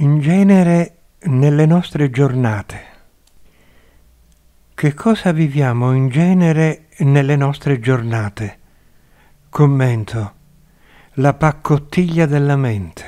In genere nelle nostre giornate. Che cosa viviamo in genere nelle nostre giornate? Commento. La paccottiglia della mente.